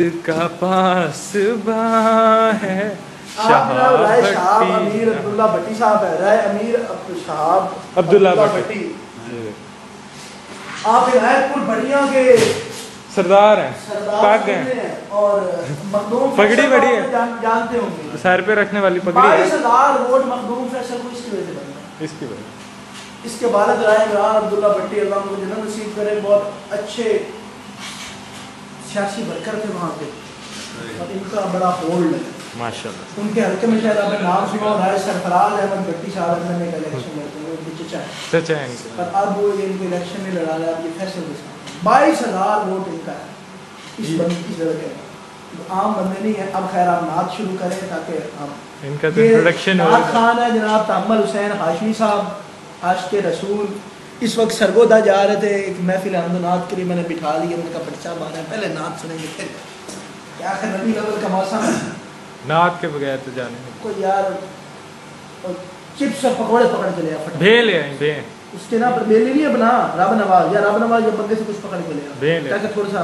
का पास है। शहाब शहाब भट्टी। अमीर अब्दुल्ला भट्टी साहब है। राय अमीर अब- अब्दुल्ला भट्टी। आप इनायतपुर के सरदार हैं। सरदार हैं। और मखदूम पगड़ी बड़ी है। जानते होंगे। सर पे रखने वाली पगड़ी है। हज़ार वोट मखदूम फैसल को इसकी वजह से बनना इसकी वजह इसके बाद राय अब्दुल्ला भट्टी अल्लाह उनको जन्नत नसीब करे। बहुत अच्छे सियासी वर्कर थे वहाँ पे। और इनका बड़ा होल्ड है। माशाल्लाह। उनके हल्के में शायद आपने नाम सुना होगा है सरफराज अहमद भट्टी साहब एम एन इलेक्शन लड़ते हैं उनके चचा हैं सच है पर अब वो ये इनको इलेक्शन नहीं लड़ा रहा अब ये फैसल के साथ बाईस हज़ार वोट इनका है इस बंद इस लड़के का। आम बंदे नहीं है अब खैर आप नाच शुरू करें ताकि हम इनका तो इंट्रोडक्शन हो खान है जनाब तामल हुसैन हाशमी साहब आश के रसूल। इस वक्त सरगोदा जा रहे थे एक महफिल अहमदनाथ के लिए मैंने बिठा लिया मैंने कहा बच्चा बाना है पहले नाथ सुनेंगे फिर क्या कर नबी लेवल का मौसम नात के बगैर तो जाने। कोई यार और चिप्स और पकौड़े पकड़ के ले आ भेल है भेल। उसके ना पर बेली नहीं बना रब नवाज़ या रब नवाज़ या बंदे से कुछ पकड़ के ले भेल ताकि थोड़ा सा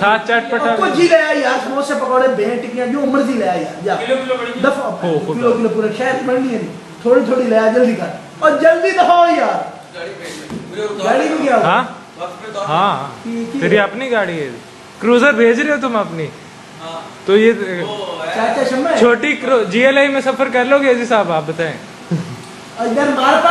साथ चटपटा कुछ ही ले आ यार समोसे पकौड़े भें टिकियाँ जो मर्ज़ी ले आ यार जा। किलो किलो बड़ी दफ़ा किलो किलो पूरा शहर बढ़नी है थोड़ी थोड़ी ले आ जल्दी कर। और जल्दी तो हो यार। गाड़ी भेज दे पूरे उतार गाड़ी में क्या हाँ? हाँ। तेरी अपनी गाड़ी है। क्रूजर भेज रहे हो तुम अपनी? हाँ। तो ये? छोटी जीएलआई में सफ़र कर लोगे जी साहब आप बताएँ। इधर मार पा